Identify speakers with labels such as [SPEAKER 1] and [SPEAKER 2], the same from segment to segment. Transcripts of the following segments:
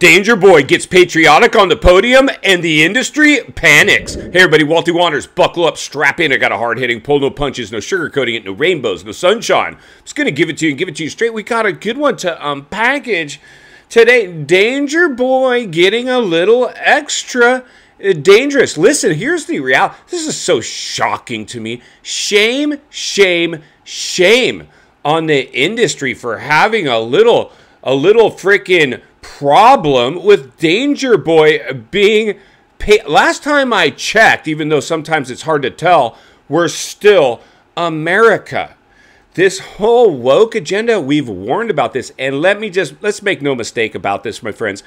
[SPEAKER 1] Danger Boy gets patriotic on the podium and the industry panics. Hey everybody, Walty Wanders, buckle up, strap in. I got a hard hitting pull, no punches, no sugarcoating it, no rainbows, no sunshine. I'm just gonna give it to you and give it to you straight. We got a good one to um, unpackage today. Danger Boy getting a little extra dangerous. Listen, here's the reality. This is so shocking to me. Shame, shame, shame on the industry for having a little a little freaking problem with Danger Boy being paid. Last time I checked, even though sometimes it's hard to tell, we're still America. This whole woke agenda, we've warned about this. And let me just, let's make no mistake about this, my friends.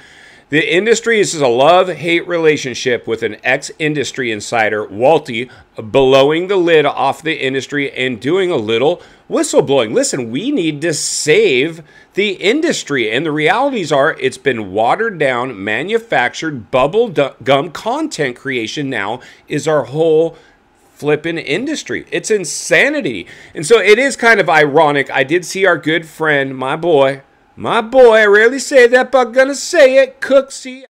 [SPEAKER 1] The industry is a love hate relationship with an ex industry insider, Walty, blowing the lid off the industry and doing a little whistleblowing. Listen, we need to save the industry. And the realities are it's been watered down, manufactured, bubble gum content creation now is our whole flipping industry. It's insanity. And so it is kind of ironic. I did see our good friend, my boy, my boy, I rarely say that, but I'm gonna say it. Cooksy.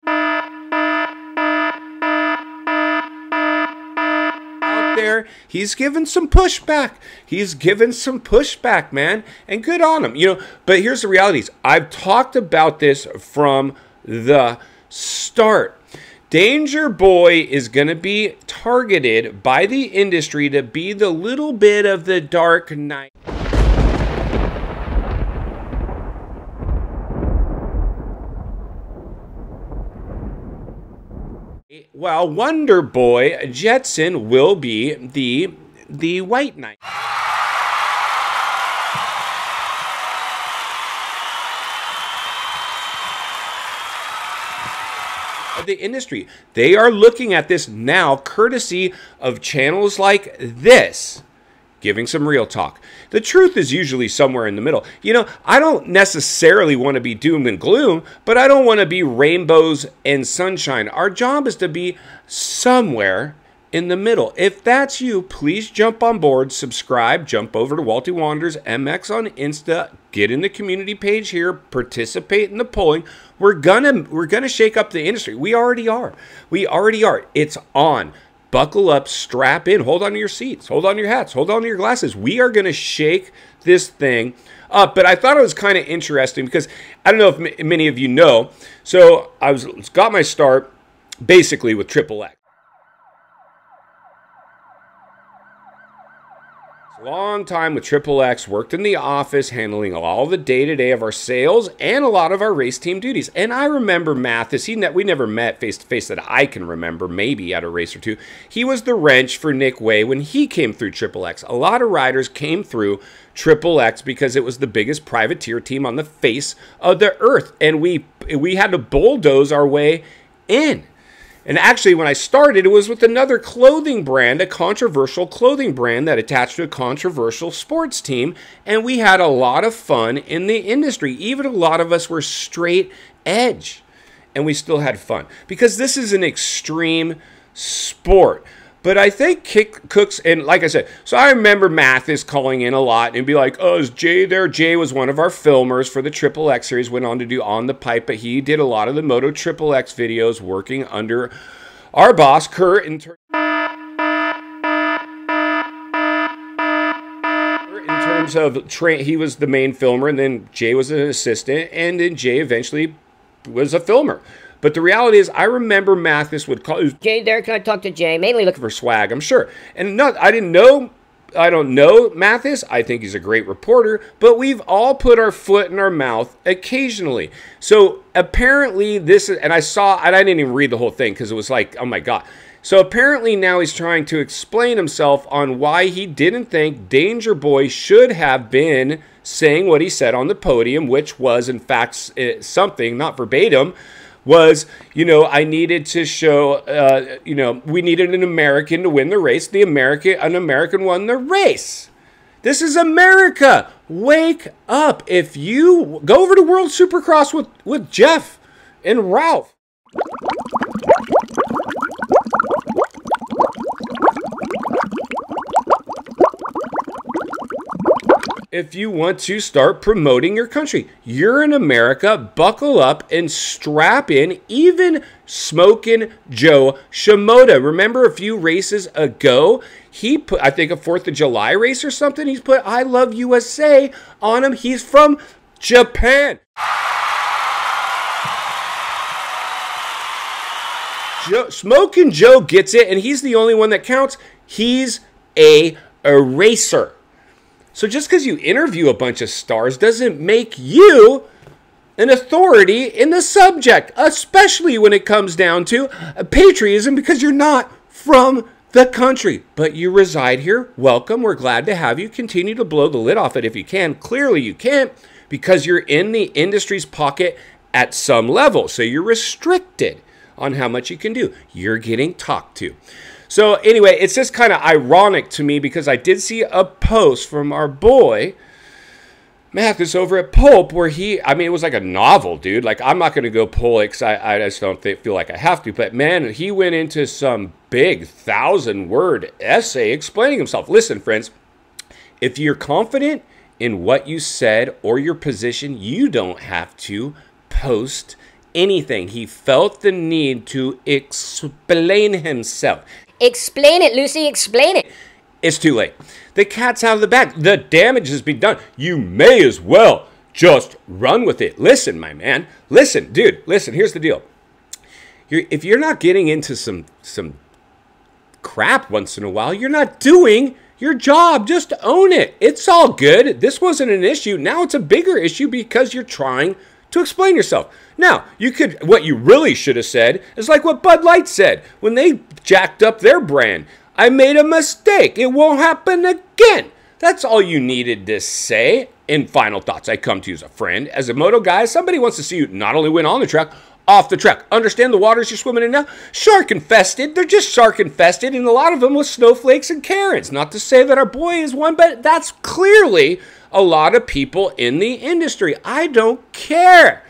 [SPEAKER 1] Out there, he's given some pushback. He's given some pushback, man, and good on him. You know, but here's the realities. I've talked about this from the start. Danger Boy is going to be targeted by the industry to be the little bit of the dark knight. Well, Wonder Boy Jetson will be the the White Knight. Of the industry. They are looking at this now courtesy of channels like this giving some real talk. The truth is usually somewhere in the middle. You know, I don't necessarily want to be doom and gloom, but I don't want to be rainbows and sunshine. Our job is to be somewhere in the middle. If that's you, please jump on board, subscribe, jump over to Walty Wanders MX on Insta, get in the community page here, participate in the polling. We're gonna we're gonna shake up the industry. We already are. We already are. It's on buckle up, strap in, hold on to your seats, hold on to your hats, hold on to your glasses. We are to shake this thing up. But I thought it was kind of interesting because I don't know if many of you know. So I was got my start basically with Triple X. Long time with Triple X, worked in the office handling all the day to day of our sales and a lot of our race team duties. And I remember Matthes, he ne- we never met face to face that I can remember, maybe at a race or two. He was the wrench for Nick Wey when he came through Triple X. A lot of riders came through Triple X because it was the biggest privateer team on the face of the earth. And we, we had to bulldoze our way in. And actually, when I started, it was with another clothing brand, a controversial clothing brand that attached to a controversial sports team. And we had a lot of fun in the industry. Even a lot of us were straight edge. And we still had fun because this is an extreme sport. But I think Kick Cooks, and like I said, so I remember Matthes calling in a lot and be like, oh, is Jay there? Jay was one of our filmers for the Triple X series, went on to do On the Pipe, but he did a lot of the Moto Triple X videos working under our boss, Kurt, in, ter- in terms of, tra- he was the main filmer, and then Jay was an assistant, and then Jay eventually was a filmer. But the reality is, I remember Matthes would call.
[SPEAKER 2] Jay, there, can I talk to Jay? Mainly looking
[SPEAKER 1] for swag, I'm sure. And not, I didn't know. I don't know Matthes. I think he's a great reporter, but we've all put our foot in our mouth occasionally. So apparently, this is, and I saw, and I didn't even read the whole thing because it was like, oh my God. So apparently now he's trying to explain himself on why he didn't think Danger Boy should have been saying what he said on the podium, which was in fact eh, something, not verbatim, was, you know, I needed to show, uh, you know, we needed an American to win the race. The American, an American won the race. This is America. Wake up. If you go over to World Supercross with, with Jeff and Ralph. If you want to start promoting your country. You're in America, buckle up and strap in. Even Smoking Jo Shimoda. Remember a few races ago, he put, I think, a 4th of July race or something. He's put I Love USA on him. He's from Japan. Joe, Smoking Joe gets it, and he's the only one that counts. He's a eraser. So just because you interview a bunch of stars doesn't make you an authority in the subject, especially when it comes down to patriotism, because you're not from the country, but you reside here. Welcome. We're glad to have you. Continue to blow the lid off it if you can. Clearly, you can't because you're in the industry's pocket at some level. So you're restricted on how much you can do. You're getting talked to. So, anyway, it's just kind of ironic to me because I did see a post from our boy. Matthes over at Pulp, where he, I mean, it was like a novel, dude. Like, I'm not going to go pull it because I, I just don't th- feel like I have to. But man, he went into some big thousand word essay explaining himself. Listen, friends, if you're confident in what you said or your position, you don't have to post anything. He felt the need to explain himself.
[SPEAKER 2] Explain it, Lucy, explain it.
[SPEAKER 1] It's too late. The cat's out of the bag. The damage has been done. You may as well just run with it. Listen, my man. Listen, dude. Listen. Here's the deal. You're, if you're not getting into some some crap once in a while, you're not doing your job. Just own it. It's all good. This wasn't an issue. Now it's a bigger issue because you're trying to explain yourself. Now, you could, what you really should have said is like what Bud Light said when they jacked up their brand. I made a mistake. It won't happen again. That's all you needed to say. In final thoughts, I come to you as a friend, as a moto guy. Somebody wants to see you not only win on the track, off the track. Understand the waters you're swimming in now? Shark infested. They're just shark infested, and a lot of them with snowflakes and Karens. Not to say that our boy is one, but that's clearly a lot of people in the industry. I don't care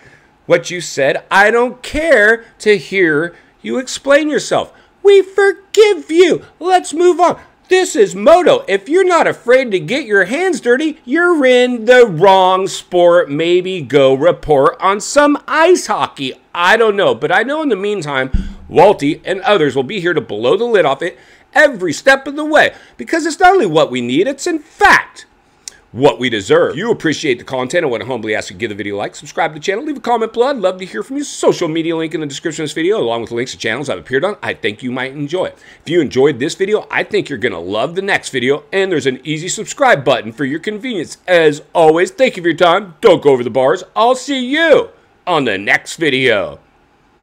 [SPEAKER 1] what you said. I don't care to hear you explain yourself. We forgive you. Let's move on. This is Moto. If you're not afraid to get your hands dirty, you're in the wrong sport. Maybe go report on some ice hockey. I don't know. But I know in the meantime, Walty and others will be here to blow the lid off it every step of the way. Because it's not only what we need, it's in fact what we deserve. If you appreciate the content, I want to humbly ask you to give the video a like, subscribe to the channel, leave a comment below. I'd love to hear from you. Social media link in the description of this video, along with links to channels I've appeared on, I think you might enjoy. it. If you enjoyed this video, I think you're going to love the next video, and there's an easy subscribe button for your convenience. As always, thank you for your time. Don't go over the bars. I'll see you on the next video.